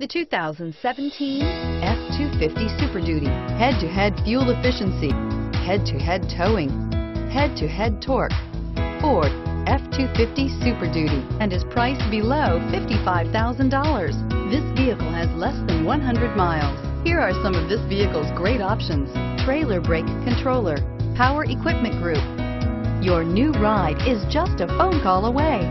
The 2017 F-250 Super Duty. Head-to-head fuel efficiency, head-to-head towing, head-to-head torque. Ford F-250 Super Duty and is priced below $55,000. This vehicle has less than 100 miles. Here are some of this vehicle's great options. Trailer brake controller, power equipment group. Your new ride is just a phone call away.